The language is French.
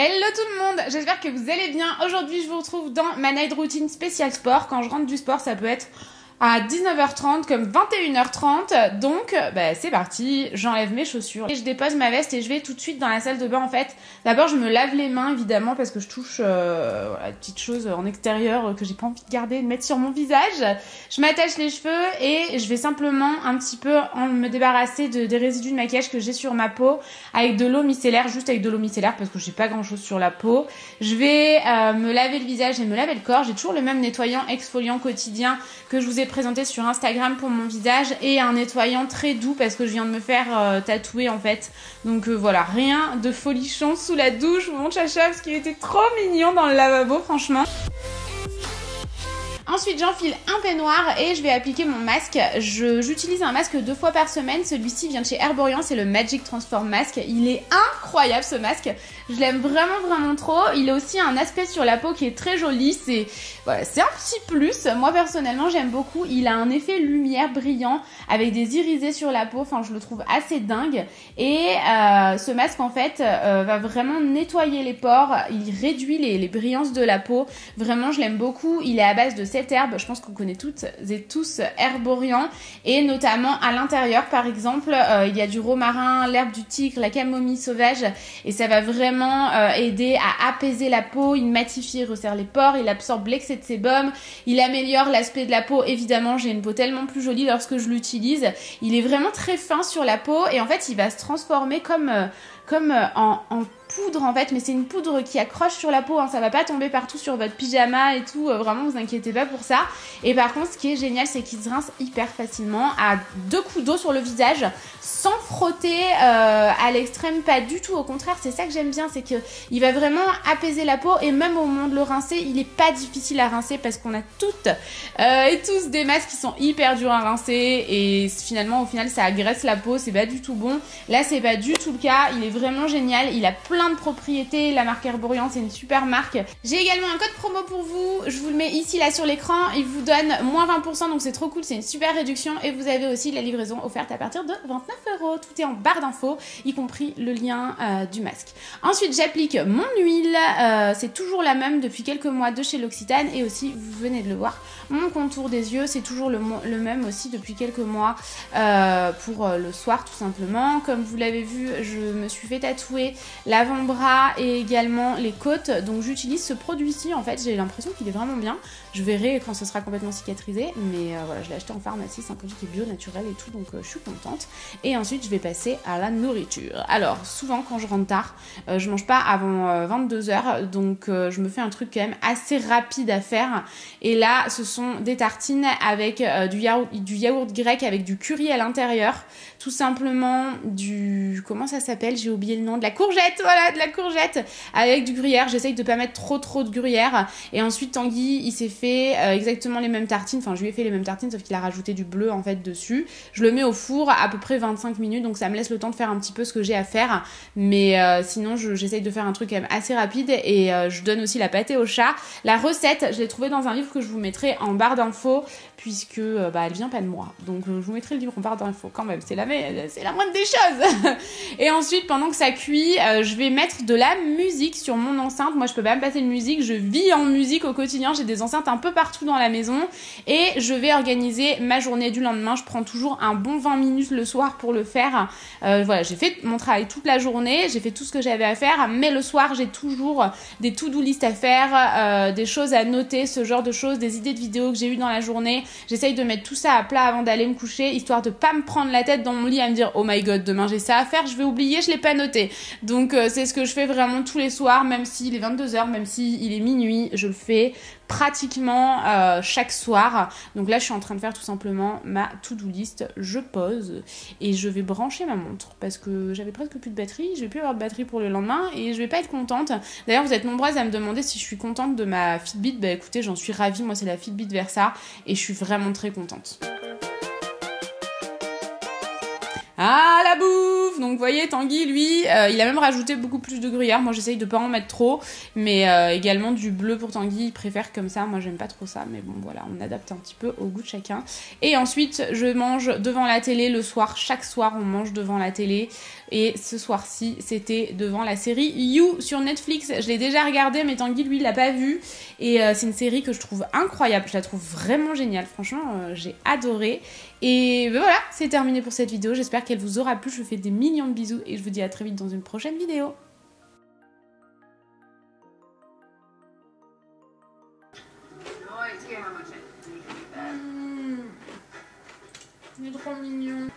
Hello tout le monde, j'espère que vous allez bien. Aujourd'hui je vous retrouve dans ma night routine spéciale sport. Quand je rentre du sport ça peut être à 19h30 comme 21h30. Donc, bah, c'est parti, j'enlève mes chaussures et je dépose ma veste et je vais tout de suite dans la salle de bain en fait. D'abord, je me lave les mains évidemment parce que je touche euh, voilà, petites choses en extérieur que j'ai pas envie de garder, de mettre sur mon visage. Je m'attache les cheveux et je vais simplement un petit peu me débarrasser de, des résidus de maquillage que j'ai sur ma peau avec de l'eau micellaire, juste avec de l'eau micellaire parce que j'ai pas grand chose sur la peau. Je vais euh, me laver le visage et me laver le corps. J'ai toujours le même nettoyant exfoliant quotidien que je vous ai présenté sur Instagram pour mon visage et un nettoyant très doux parce que je viens de me faire euh, tatouer en fait. Donc euh, voilà, rien de folichon sous la douche mon chacha parce qu'il était trop mignon dans le lavabo franchement. Ensuite, j'enfile un peignoir et je vais appliquer mon masque. J'utilise un masque deux fois par semaine. Celui-ci vient de chez Herborian, c'est le Magic Transform Mask. Il est incroyable ce masque. Je l'aime vraiment vraiment trop. Il a aussi un aspect sur la peau qui est très joli. C'est voilà, c'est un petit plus. Moi personnellement, j'aime beaucoup. Il a un effet lumière brillant avec des irisés sur la peau. Enfin, je le trouve assez dingue. Et euh, ce masque en fait euh, va vraiment nettoyer les pores. Il réduit les, les brillances de la peau. Vraiment, je l'aime beaucoup. Il est à base de herbe, je pense qu'on connaît toutes et tous Herborian, et notamment à l'intérieur par exemple, euh, il y a du romarin, l'herbe du tigre, la camomille sauvage, et ça va vraiment euh, aider à apaiser la peau, il matifie, il resserre les pores, il absorbe l'excès de sébum, il améliore l'aspect de la peau, évidemment j'ai une peau tellement plus jolie lorsque je l'utilise, il est vraiment très fin sur la peau, et en fait il va se transformer comme... Euh, comme en, en poudre en fait, mais c'est une poudre qui accroche sur la peau, hein. ça va pas tomber partout sur votre pyjama et tout, euh, vraiment vous inquiétez pas pour ça. Et par contre, ce qui est génial, c'est qu'il se rince hyper facilement à deux coups d'eau sur le visage, sans frotter euh, à l'extrême, pas du tout. Au contraire, c'est ça que j'aime bien, c'est que il va vraiment apaiser la peau et même au moment de le rincer, il est pas difficile à rincer parce qu'on a toutes euh, et tous des masques qui sont hyper durs à rincer et finalement au final ça agresse la peau, c'est pas du tout bon. Là, c'est pas du tout le cas, il est vraiment génial, il a plein de propriétés. La marque Herborian, c'est une super marque. J'ai également un code promo pour vous. Je vous le mets ici, là, sur l'écran. Il vous donne moins 20%, donc c'est trop cool. C'est une super réduction. Et vous avez aussi la livraison offerte à partir de 29 euros. Tout est en barre d'infos, y compris le lien euh, du masque. Ensuite, j'applique mon huile. Euh, c'est toujours la même depuis quelques mois de chez L'Occitane. Et aussi, vous venez de le voir, mon contour des yeux, c'est toujours le, même aussi depuis quelques mois euh, pour le soir, tout simplement. Comme vous l'avez vu, je me suis fait tatouer la bras et également les côtes. Donc j'utilise ce produit-ci en fait, j'ai l'impression qu'il est vraiment bien. Je verrai quand ce sera complètement cicatrisé, mais euh, voilà, je l'ai acheté en pharmacie, c'est un produit qui est bio, naturel et tout, donc euh, je suis contente. Et ensuite je vais passer à la nourriture. Alors souvent quand je rentre tard, euh, je mange pas avant 22h, donc je me fais un truc quand même assez rapide à faire. Et là ce sont des tartines avec du, yaourt, du yaourt grec avec du curry à l'intérieur, tout simplement du... comment ça s'appelle? J'ai oublié le nom, de la courgette, voilà, de la courgette avec du gruyère. J'essaye de pas mettre trop trop de gruyère. Et ensuite Tanguy, il s'est fait euh, exactement les mêmes tartines. Enfin, je lui ai fait les mêmes tartines, sauf qu'il a rajouté du bleu en fait dessus. Je le mets au four à peu près 25 minutes, donc ça me laisse le temps de faire un petit peu ce que j'ai à faire. Mais euh, sinon, j'essaye de faire un truc quand même assez rapide. Et euh, je donne aussi la pâtée au chat. La recette, je l'ai trouvée dans un livre que je vous mettrai en barre d'infos, puisque bah, elle vient pas de moi. Donc je vous mettrai le livre en barre d'infos quand même. C'est la, la moindre des choses. et ensuite, pendant que ça cuit, je vais mettre de la musique sur mon enceinte. Moi, je peux pas me passer de musique. Je vis en musique au quotidien. J'ai des enceintes un peu partout dans la maison et je vais organiser ma journée du lendemain. Je prends toujours un bon 20 minutes le soir pour le faire. Euh, voilà, j'ai fait mon travail toute la journée, j'ai fait tout ce que j'avais à faire, mais le soir j'ai toujours des to-do list à faire, euh, des choses à noter, ce genre de choses, des idées de vidéos que j'ai eues dans la journée. J'essaye de mettre tout ça à plat avant d'aller me coucher, histoire de pas me prendre la tête dans mon lit à me dire oh my god demain j'ai ça à faire, je vais oublier, je l'ai pas noté. Donc euh, c'est ce que je fais vraiment tous les soirs, même s'il est 22h, même s'il est minuit, je le fais pratiquement euh, chaque soir. Donc là, je suis en train de faire tout simplement ma to-do list. Je pose et je vais brancher ma montre parce que j'avais presque plus de batterie. Je vais plus avoir de batterie pour le lendemain et je vais pas être contente. D'ailleurs, vous êtes nombreuses à me demander si je suis contente de ma Fitbit. Bah écoutez, j'en suis ravie. Moi, c'est la Fitbit Versa et je suis vraiment très contente. Ah la bouffe Donc, vous voyez, Tanguy, lui, euh, il a même rajouté beaucoup plus de gruyère. Moi, j'essaye de pas en mettre trop. Mais euh, également du bleu pour Tanguy. Il préfère comme ça. Moi, j'aime pas trop ça. Mais bon, voilà, on adapte un petit peu au goût de chacun. Et ensuite, je mange devant la télé le soir. Chaque soir, on mange devant la télé. Et ce soir-ci, c'était devant la série You sur Netflix. Je l'ai déjà regardé, mais Tanguy, lui, il l'a pas vu. Et euh, c'est une série que je trouve incroyable. Je la trouve vraiment géniale. Franchement, j'ai adoré. Et ben voilà, c'est terminé pour cette vidéo. J'espère qu'elle vous aura plu. Je fais des de bisous et je vous dis à très vite dans une prochaine vidéo. Il est trop mignon.